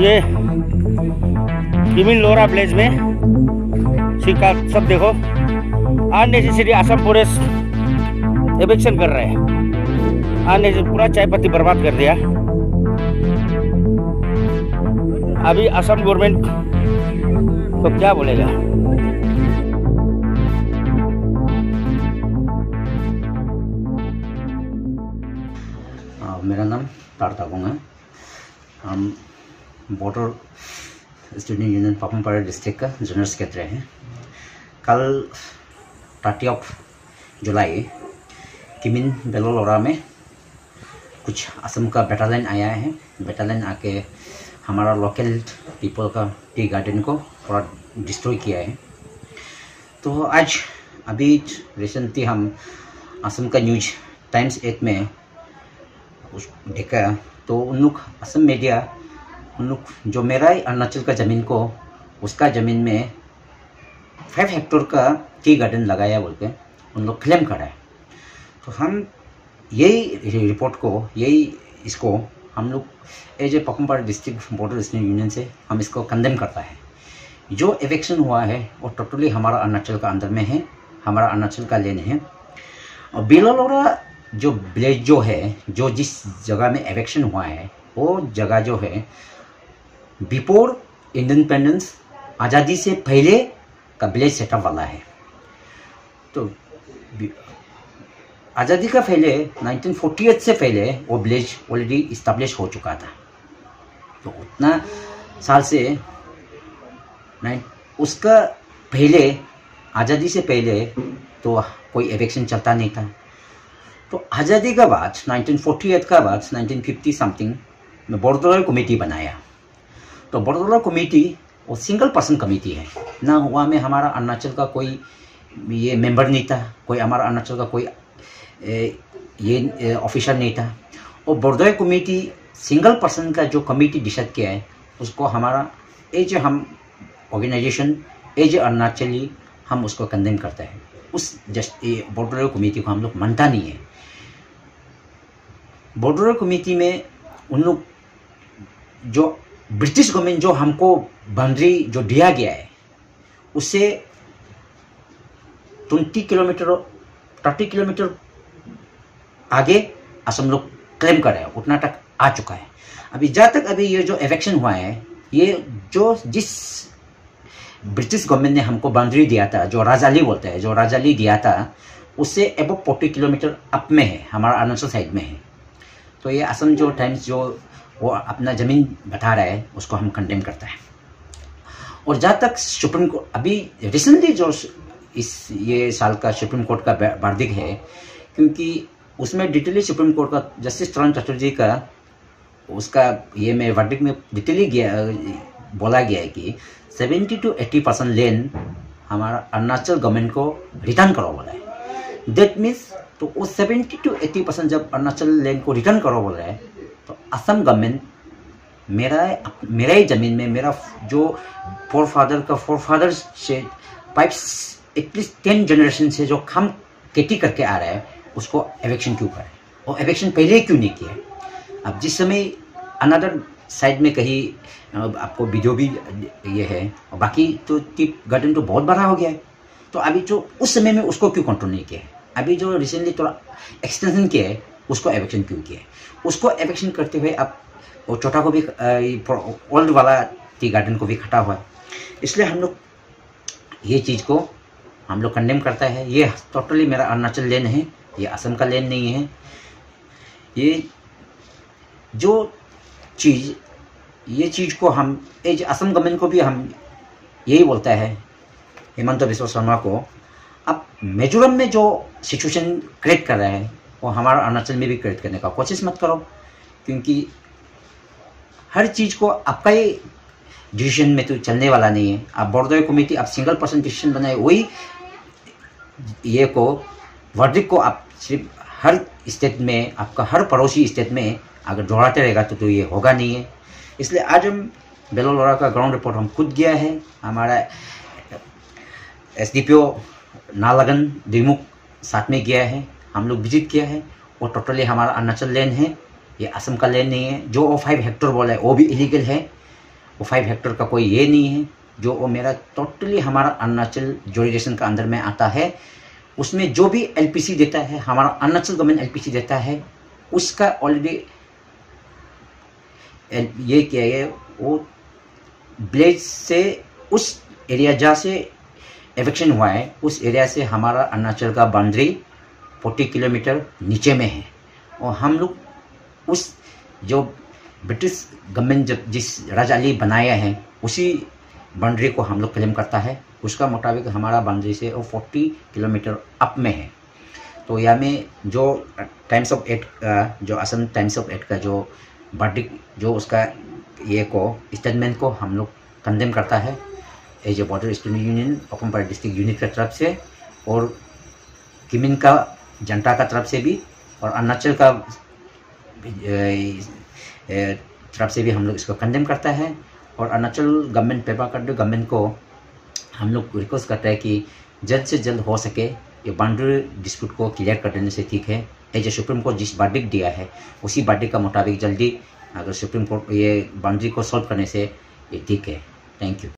ये किमिन लोरा विलेज में सिक्का सब देखो। अननेसेसरी असम फॉरेस्ट एविक्शन कर रहे हैं। अननेसेसरी पूरा चाय पत्ती बर्बाद कर दिया। अभी असम गवर्नमेंट को क्या बोलेगा? मेरा नाम तार तागोंग है। हम border student union Papumpare district का जनरल सेक्रेटरी हैं। कल थर्टी ऑफ़ जुलाई किमिन बेलोलोरा में कुछ असम का बेटालियन आया है। बेटालियन आके हमारा लोकल पीपल का टी गार्डन को थोड़ा डिस्ट्रॉय किया है। तो आज अभी रिसेंटली हम असम का न्यूज़ टाइम्स एट में उस देखा तो उन लोग असम मीडिया उन लोग जो मेरा अरुणाचल का ज़मीन को, उसका ज़मीन में फाइव हेक्टर का टी गार्डन लगाया बोल के उन लोग क्लेम करा है। तो हम यही रिपोर्ट को, यही इसको हम लोग as a Papum Pare district border student union से हम इसको कंडेम करता है। जो एवेक्शन हुआ है, वो टोटली हमारा अरुणाचल का अंदर में है, हमारा अरुणाचल का लेन है। और बिलोलोरा जो विलेज जो है, जो जिस जगह में एवेक्शन हुआ है, वो जगह जो है बिफोर इंडिपेंडेंस, आज़ादी से पहले का विलेज सेटअप वाला है। तो आज़ादी का पहले 1948 से पहले वो विलेज ऑलरेडी इस्टेब्लिश हो चुका था। तो उतना साल से उसका पहले, आज़ादी से पहले तो कोई एवेक्शन चलता नहीं था। तो आज़ादी का बाद 1948 का बाद 1950 समथिंग में बड़ोदरा कमेटी बनाया। तो बड़ोदरा कमेटी वो सिंगल पर्सन कमेटी है। ना हुआ में हमारा अरुणाचल का कोई ये मेंबर नहीं था कोई हमारा अरुणाचल का कोई ये ऑफिसर नहीं था और बड़ोदरा कमेटी सिंगल पर्सन का जो कमेटी डिसाइड किया है, उसको हमारा एज हम ऑर्गेनाइजेशन एज अरुणाचली, हम उसको कंडेम करते हैं। उस जस्ट बॉर्डर कमेटी को हम लोग मानता नहीं है। बॉर्डर कमेटी में उन लोग जो ब्रिटिश गवर्नमेंट जो हमको बाउंड्री जो दिया गया है उससे ट्वेंटी किलोमीटर थर्टी किलोमीटर आगे असम लोग क्लेम कर रहे हैं, उतना तक आ चुका है। अभी जहाँ तक अभी ये जो इलेक्शन हुआ है, ये जो जिस ब्रिटिश गवर्नमेंट ने हमको बाउंड्री दिया था, जो राजाली बोलते हैं, जो राजाली दिया था उससे एबो फोर्टी किलोमीटर अप में है, हमारा अरुणाचल साइड में है। तो ये असम जो टाइम्स जो वो अपना ज़मीन बता रहा है, उसको हम कंडेम करता है। और जहाँ तक सुप्रीम कोर्ट अभी रिसेंटली जो इस ये साल का सुप्रीम कोर्ट का वार्दिक है, क्योंकि उसमें डिटेली सुप्रीम कोर्ट का जस्टिस तरुण चटर्जी का उसका ये में वर्डिक में डिटेली गया, बोला गया है कि 70 टू 80 परसेंट लैंड हमारा अरुणाचल गवर्नमेंट को रिटर्न करो बोला है। दैट मीन्स तो वो 70 टू 80 परसेंट जब अरुणाचल लैंड को रिटर्न करो बोल है तो असम गवर्नमेंट मेरा मेरा ही ज़मीन में, मेरा जो फोर फादर का फोर फादर से five at least ten generation से जो हम खेती करके आ रहा है, उसको एवेक्शन क्यों करें? और एवेक्शन पहले क्यों नहीं किया? अब जिस समय अनदर साइड में कहीं आपको वीडियो भी ये है, और बाकी तो टिप गार्डन तो बहुत बड़ा हो गया है। तो अभी जो, उस समय में उसको क्यों कंट्रोल नहीं किया? है अभी जो रिसेंटली थोड़ा एक्सटेंशन किया है उसको एवेक्शन क्यों किया है? उसको एवेक्शन करते हुए अब छोटा को भी ओल्ड वाला टी गार्डन को भी खटा हुआ है। इसलिए हम लोग ये चीज़ को हम लोग कंडेम करता है। ये टोटली मेरा अरुणाचल लेन है, ये असम का लेन नहीं है। ये जो चीज़, ये चीज़ को हम एज असम गवर्नमेंट को भी हम यही बोलता है, हेमंत बिश्व शर्मा को, अब मिजोरम में जो सिचुएशन क्रिएट कर रहा है वो हमारा अरुणाचल में भी क्रिएट करने का कोशिश मत करो क्योंकि हर चीज़ को आपका ही डिसीज़न में तो चलने वाला नहीं है। आप बॉर्डर कमेटी आप सिंगल पर्सन डिसीज़न बनाए वही ये को वर्डिक को आप सिर्फ़ हर स्टेट में आपका हर पड़ोसी स्टेट में अगर दोहराते रहेगा तो, तो ये होगा नहीं है। इसलिए आज हम बेलोलोरा का ग्राउंड रिपोर्ट हम खुद गया है। हमारा S D P O Naharlagun Doimukh साथ में गया है। हम लोग विज़िट किया है वो टोटली हमारा अरुणाचल लैंड है, ये असम का लैंड नहीं है, जो वो फाइव हेक्टर बोला है, वो भी इलीगल है। वो फाइव हेक्टर का कोई ये नहीं है, जो वो मेरा टोटली हमारा अरुणाचल जोरिडेशन का अंदर में आता है, उसमें जो भी एलपीसी देता है, हमारा अरुणाचल गवर्नमेंट एलपीसी देता है, उसका ऑलरेडी ये क्या है, वो ब्लेज से उस एरिया जहाँ से एवेक्शन हुआ है, उस एरिया से हमारा अरुणाचल का बाउंड्री फोर्टी किलोमीटर नीचे में है। और हम लोग उस जो ब्रिटिश गवर्नमेंट जब जिस राजा अली बनाया है, उसी बाउंड्री को हम लोग क्लेम करता है। उसका मुताबिक हमारा बाउंड्री से वो फोर्टी किलोमीटर अप में है। तो यह में जो टाइम्स ऑफ़ एट का जो असम टाइम्स ऑफ़ एट का जो वर्डिक जो उसका ये को स्टेटमेंट को हम लोग कंडेम करता है। As a border student union Papum Pare district unit की तरफ़ से, और किमिन का जनता का तरफ़ से भी और अरुणाचल का तरफ़ से भी हम लोग इसको कंडेम करता है। और अरुणाचल गवर्नमेंट पेपर कर गवर्नमेंट को हम लोग रिक्वेस्ट करते हैं कि जल्द से जल्द हो सके ये बाउंड्री डिस्प्यूट को क्लियर कर देने से ठीक है। एज ए सुप्रीम कोर्ट जिस बार्डिक दिया है, उसी बार्डिक का मुताबिक जल्दी अगर सुप्रीम कोर्ट ये बाउंड्री को सॉल्व करने से ये ठीक है। Thank you